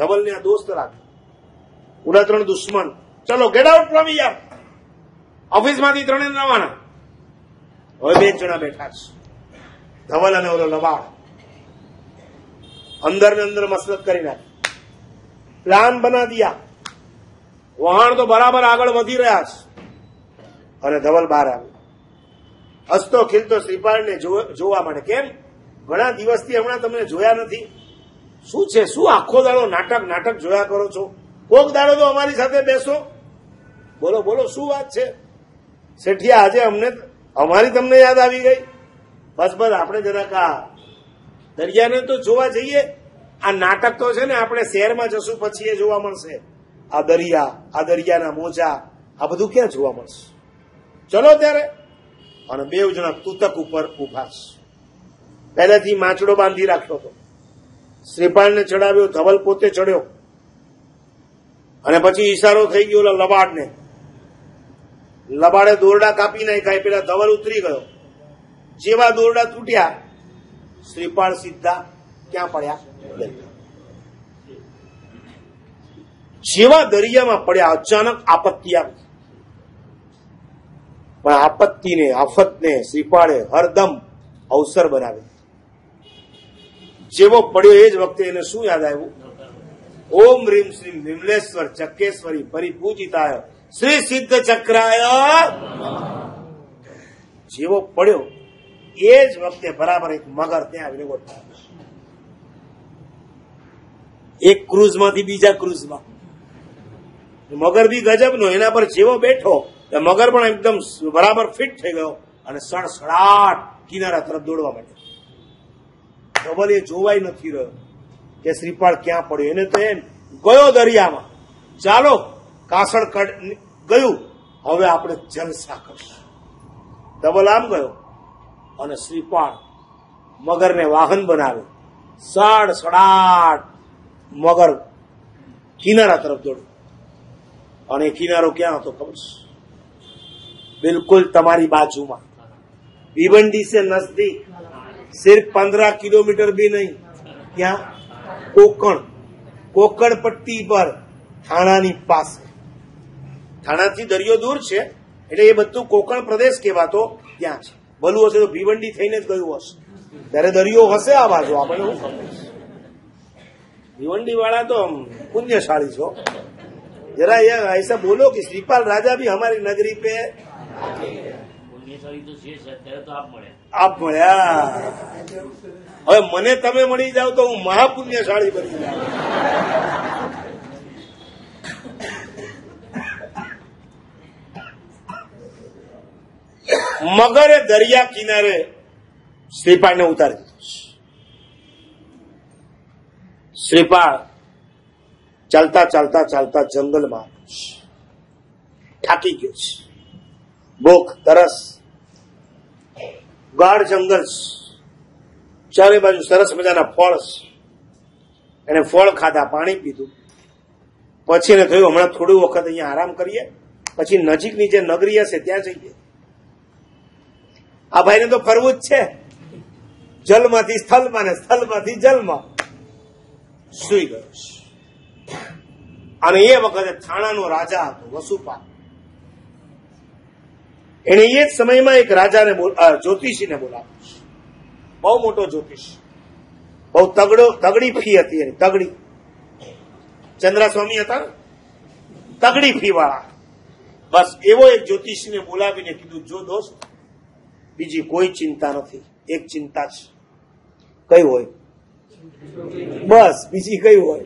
ધવલને આ દોસ્ત રાખ. ઉના ત્રણ દુશ્મન. ચલો ગેટ આઉટ ફ્રોમ યાર ઓફિસમાંથી ત્રણે રવાના હવે બે જણા બેઠા છે. ધવલ અને ઓલો લવાડ અંદર ને અંદર મસરત કરી નાખી. પ્લાન બના દિયા. વહાણ તો બરાબર આગળ વધી રહ્યા છે. અને ધવલ બહાર આવ્યો. હસતો ખીલતો શ્રીપાળને જોવા માટે કેમ? ઘણા દિવસથી હમણાં તમને જોયા નથી. શું છે? શું આખો દાડો નાટક નાટક જોયા કરો છો? કોક દાડો તો અમારી સાથે બેસો. બોલો બોલો, શું વાત છે? શેઠિયા, આજે અમને, અમારી તમને યાદ આવી ગઈ? બસ બસ, આપણે જરાક આ દરિયાને તો જોવા જઈએ. આ નાટક તો છે ને, આપણે શહેરમાં જશું, પછી એ જોવા મળશે. આ દરિયા, આ દરિયાના મોજા, આ બધું ક્યાં જોવા મળશે? ચલો ત્યારે. અને બે જણા તૂતક ઉપર ઊભા છે. પહેલેથી માછડો બાંધી રાખ્યો હતો. શ્રીપાળને ચડાવ્યો, ધવલ પોતે ચડ્યો. અને પછી ઈશારો થઈ ગયો લબાડને. લબાડે દોરડા કાપી નાખ્યા પેલા ધવલ ઉતરી ગયો. જેવા દોરડા તૂટ્યા, શ્રીપાળ સીધા ક્યાં પડ્યા? જેવા દરિયામાં પડ્યા, અચાનક આપત્તિ આવી. પણ આપત્તિને, આફતને શ્રીપાળે હરદમ અવસર બનાવી જેવો પડ્યો એ જ વખતે એને શું યાદ આવ્યું? ઓમ રીમ શ્રી વિમલેશ્વર ચક્કેશ્વરી પરિપૂજિતાય શ્રી સિદ્ધ ચક્રાય જેવો પડ્યો એ જ વખતે બરાબર એક મગર ત્યાં આવીને ગોઠવાયો. એક ક્રુઝમાંથી બીજા ક્રુઝમાં. મગર બી ગજબનો એના પર જેવો બેઠો મગર પણ એકદમ બરાબર ફિટ થઈ ગયો અને સડસડાટ કિનારા તરફ દોડવા માંડ્યો. ધવલ એ જોવાય નથી રહ્યો કે શ્રીપાળ ક્યાં પડ્યો. એને તો એમ ગયો દરિયામાં. ચાલો કાસળ ગયું. હવે આપણે જલસા કરશું. ધવલ આમ ગયો. અને શ્રીપાળ મગરને વાહન બનાવ્યો સડ સડાટ મગર કિનારા તરફ દોડ્યું. અને એ કિનારો ક્યાં હતો ખબર છે? બિલકુલ તમારી બાજુમાં. ભીવંડી સે નજદીક. सिर्फ पंद्रह किलोमीटर भी नहीं ક્યાં કોકણ કોકણ પટ્ટી પર થાણાની પાસે થાણાથી દરિયો દૂર છે એટલે એ બધું કોકણ પ્રદેશ કહેવાતો ત્યાં છે ભલું હશે તો ભીવંડી થઈને જ ગયું હશે ત્યારે દરિયો હશે આ બાજુ આપણે શું ખબર છે? ભીવંડી વાળા તો આમ પુણ્યશાળી છો जरा ये ऐसा बोलो कि श्रीपाल राजा भी हमारी नगरी पे આપ મળ્યા. હવે મને તમે મળી જાવ તો હું મહાપુણ્યશાળી બની જાઉં. મગરે દરિયા કિનારે શ્રીપાળને ઉતારી દીધો. શ્રીપાળ ચાલતા ચાલતા ચાલતા જંગલમાં થાકી ગયો છે. ભૂખ તરસ, ગાઢ જંગલ, ચારે બાજુ સરસ મજાના ફળ, એને ફળ ખાધા, પાણી પીધું. પછી એને થયું, હમણાં થોડું વખત અહીંયા આરામ કરીએ, પછી નજીકની જે નગરી હશે, ત્યાં જઈએ. આ ભાઈને તો ફરવું જ છે. જલમાંથી સ્થળમાં ને સ્થળમાંથી જલમાં. સુઈ ગયો. અને એ વખતે થાણાનો રાજા હતો વસુપા એને એ જ સમયમાં એક રાજાને જ્યોતિષીને બોલાવ્યો. બહુ મોટો જ્યોતિષ. બહુ તગડો, તગડી ફી હતી એની, તગડી. ચંદ્રાસ્વામી હતા તગડી ફી વાળા બસ એવો એક જ્યોતિષીને બોલાવીને કીધું, જો દોસ્ત, બીજી કોઈ ચિંતા નથી, એક ચિંતા છે. કઈ હોય? બસ, બીજી કઈ હોય?